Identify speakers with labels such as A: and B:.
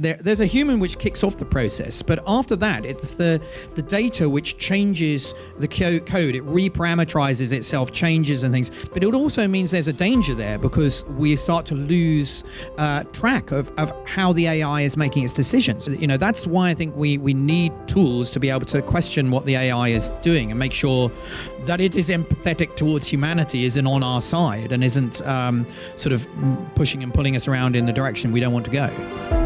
A: there, there's a human which kicks off the process, but after that, it's the the data which changes the code. It reparameterizes itself, changes and things. But it also means there's a danger there because we start to lose uh, track of, of how the AI is making its decisions. You know, that's why I think we we need tools to be able to question what the AI is doing and make sure that it is empathetic towards humanity, isn't on our side, and isn't um, sort of pushing and pulling us around in the direction we don't want to go.